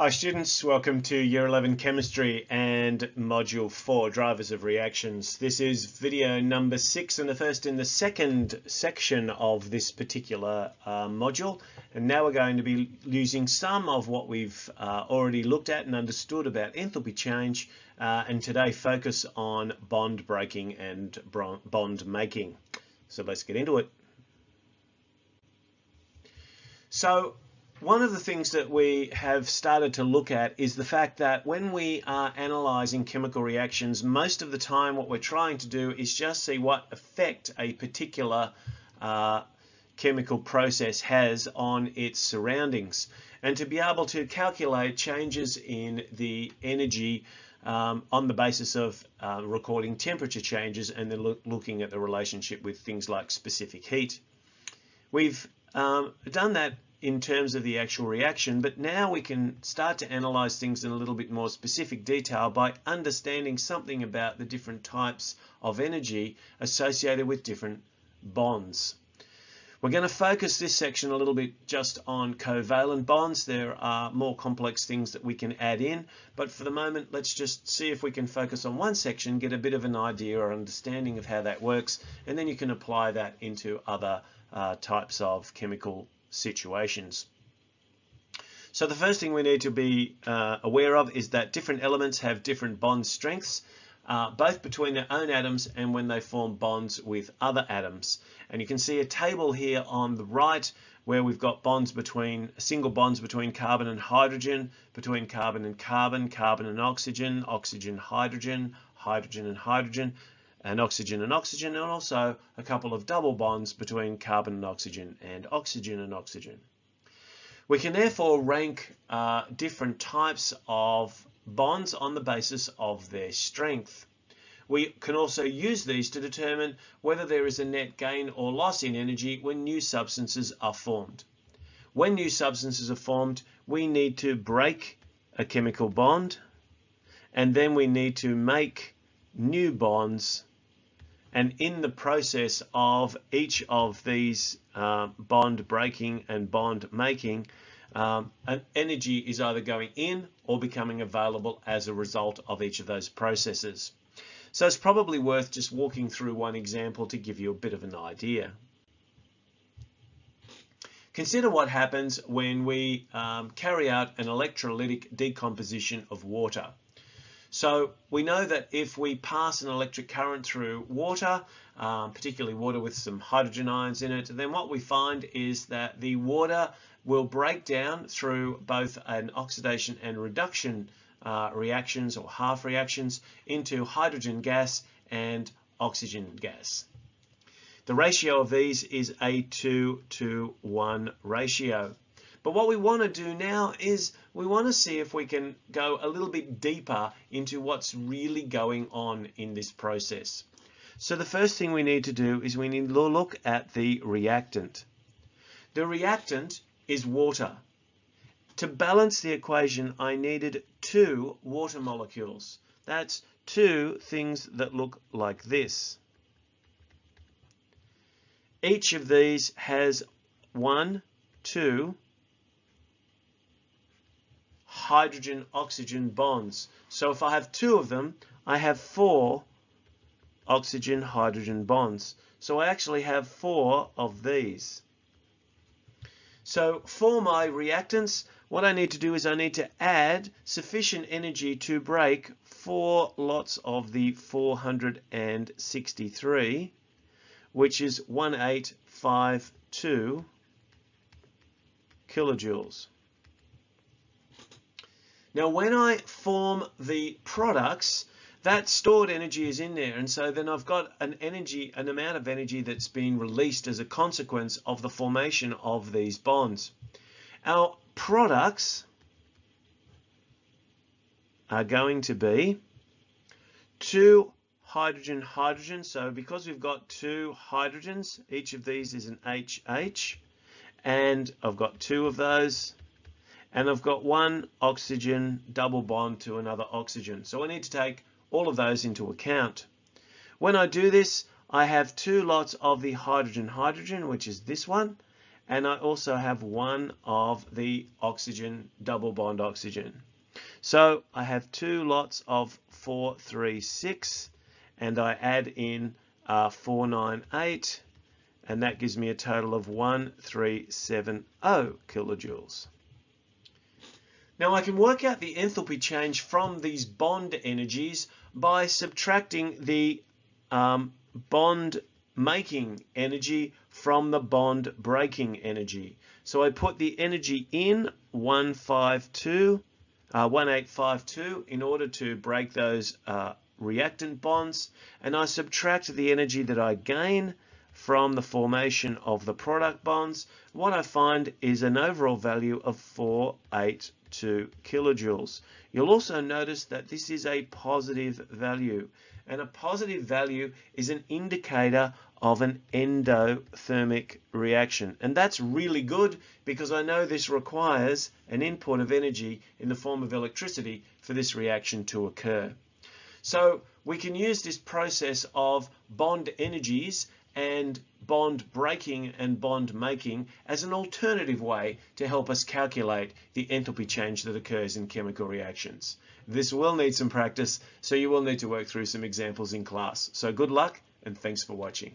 Hi students, welcome to Year 11 Chemistry and Module 4, Drivers of Reactions. This is video number 6 and the first in the second section of this particular uh, module. And now we're going to be using some of what we've uh, already looked at and understood about enthalpy change uh, and today focus on bond breaking and bond making. So let's get into it. So one of the things that we have started to look at is the fact that when we are analysing chemical reactions, most of the time what we're trying to do is just see what effect a particular uh, chemical process has on its surroundings. And to be able to calculate changes in the energy um, on the basis of uh, recording temperature changes and then look, looking at the relationship with things like specific heat. We've um, done that in terms of the actual reaction, but now we can start to analyze things in a little bit more specific detail by understanding something about the different types of energy associated with different bonds. We're going to focus this section a little bit just on covalent bonds. There are more complex things that we can add in, but for the moment, let's just see if we can focus on one section, get a bit of an idea or understanding of how that works, and then you can apply that into other uh, types of chemical situations. So the first thing we need to be uh, aware of is that different elements have different bond strengths, uh, both between their own atoms and when they form bonds with other atoms. And you can see a table here on the right where we've got bonds between single bonds between carbon and hydrogen, between carbon and carbon, carbon and oxygen, oxygen, hydrogen, hydrogen and hydrogen, and oxygen and oxygen, and also a couple of double bonds between carbon and oxygen and oxygen and oxygen. We can therefore rank uh, different types of bonds on the basis of their strength. We can also use these to determine whether there is a net gain or loss in energy when new substances are formed. When new substances are formed, we need to break a chemical bond, and then we need to make new bonds and in the process of each of these uh, bond breaking and bond making, um, an energy is either going in or becoming available as a result of each of those processes. So it's probably worth just walking through one example to give you a bit of an idea. Consider what happens when we um, carry out an electrolytic decomposition of water. So we know that if we pass an electric current through water, um, particularly water with some hydrogen ions in it, then what we find is that the water will break down through both an oxidation and reduction uh, reactions or half reactions into hydrogen gas and oxygen gas. The ratio of these is a 2 to 1 ratio. But what we want to do now is we want to see if we can go a little bit deeper into what's really going on in this process. So the first thing we need to do is we need to look at the reactant. The reactant is water. To balance the equation, I needed two water molecules. That's two things that look like this. Each of these has one, two, hydrogen-oxygen bonds. So if I have two of them, I have four oxygen-hydrogen bonds. So I actually have four of these. So for my reactants, what I need to do is I need to add sufficient energy to break four lots of the 463, which is 1852 kilojoules. Now, when I form the products, that stored energy is in there. And so then I've got an energy, an amount of energy that's been released as a consequence of the formation of these bonds. Our products are going to be two hydrogen hydrogen. So because we've got two hydrogens, each of these is an HH, and I've got two of those and I've got one oxygen double bond to another oxygen. So I need to take all of those into account. When I do this, I have two lots of the hydrogen-hydrogen, which is this one, and I also have one of the oxygen, double bond oxygen. So I have two lots of 436 and I add in uh, 498 and that gives me a total of 1370 kilojoules. Now I can work out the enthalpy change from these bond energies by subtracting the um, bond making energy from the bond breaking energy. So I put the energy in 152, uh, 1852 in order to break those uh, reactant bonds and I subtract the energy that I gain from the formation of the product bonds. What I find is an overall value of 482 to kilojoules. You'll also notice that this is a positive value and a positive value is an indicator of an endothermic reaction and that's really good because I know this requires an input of energy in the form of electricity for this reaction to occur. So we can use this process of bond energies and bond breaking and bond making as an alternative way to help us calculate the enthalpy change that occurs in chemical reactions. This will need some practice, so you will need to work through some examples in class. So good luck and thanks for watching.